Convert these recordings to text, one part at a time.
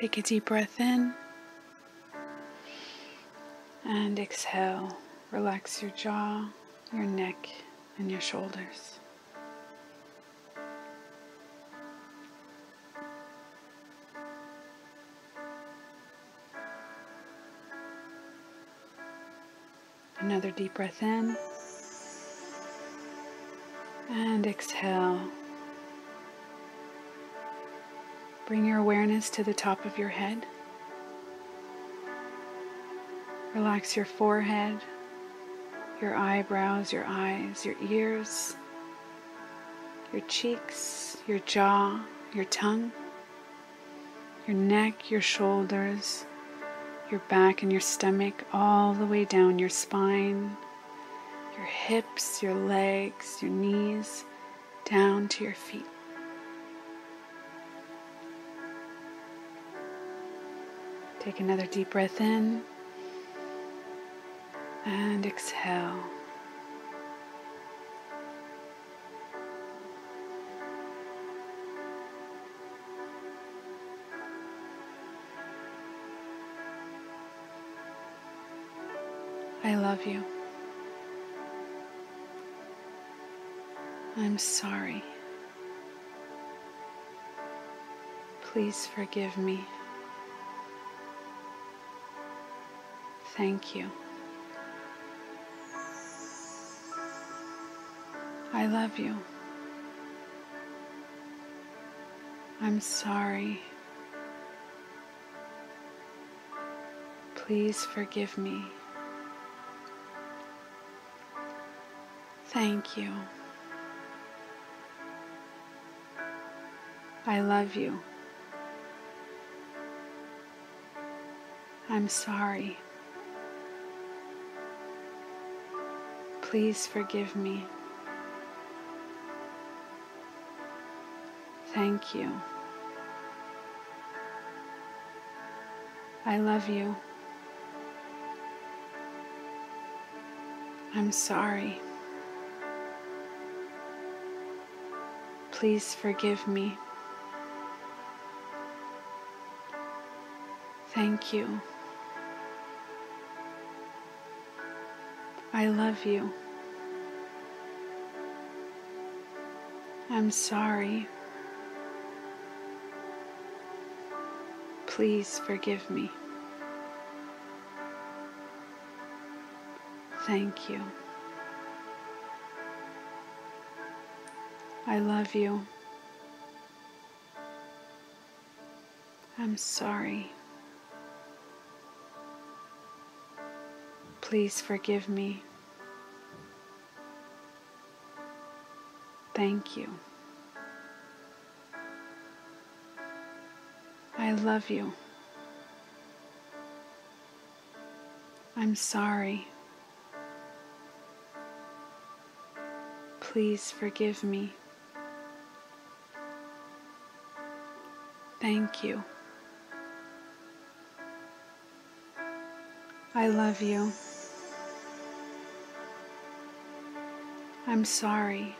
Take a deep breath in and exhale. Relax your jaw, your neck, and your shoulders. Another deep breath in and exhale. Bring your awareness to the top of your head. Relax your forehead, your eyebrows, your eyes, your ears, your cheeks, your jaw, your tongue, your neck, your shoulders, your back and your stomach, all the way down your spine, your hips, your legs, your knees, down to your feet. Take another deep breath in and exhale. I love you. I'm sorry. Please forgive me. Thank you. I love you. I'm sorry. Please forgive me. Thank you. I love you. I'm sorry. Please forgive me. Thank you. I love you. I'm sorry. Please forgive me. Thank you. I love you. I'm sorry. Please forgive me. Thank you. I love you. I'm sorry. Please forgive me. Thank you. I love you. I'm sorry. Please forgive me. Thank you. I love you. I'm sorry.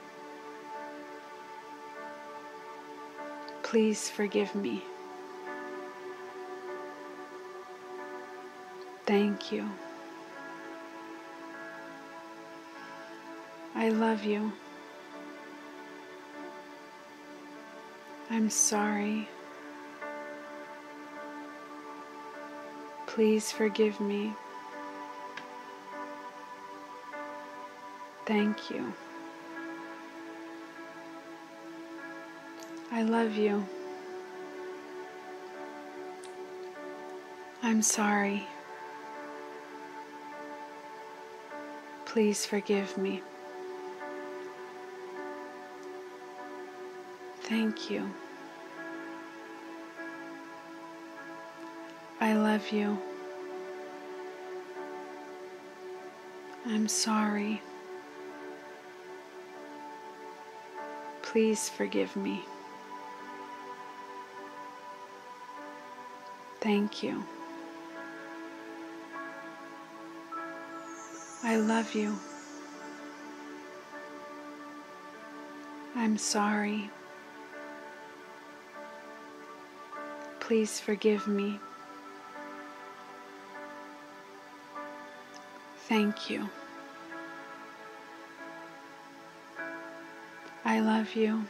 Please forgive me. Thank you. I love you. I'm sorry. Please forgive me. Thank you. I love you. I'm sorry. Please forgive me. Thank you. I love you. I'm sorry. Please forgive me. Thank you. I love you. I'm sorry. Please forgive me. Thank you. I love you.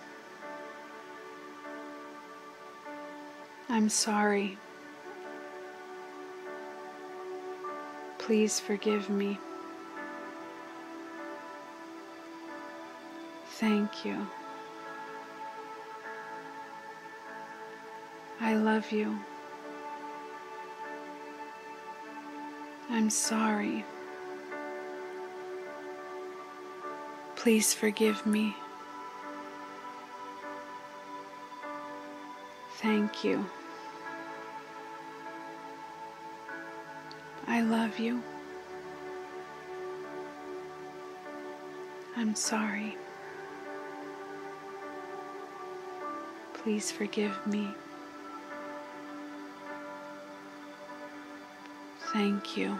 I'm sorry. Please forgive me. Thank you. I love you. I'm sorry. Please forgive me. Thank you. I love you. I'm sorry. Please forgive me. Thank you.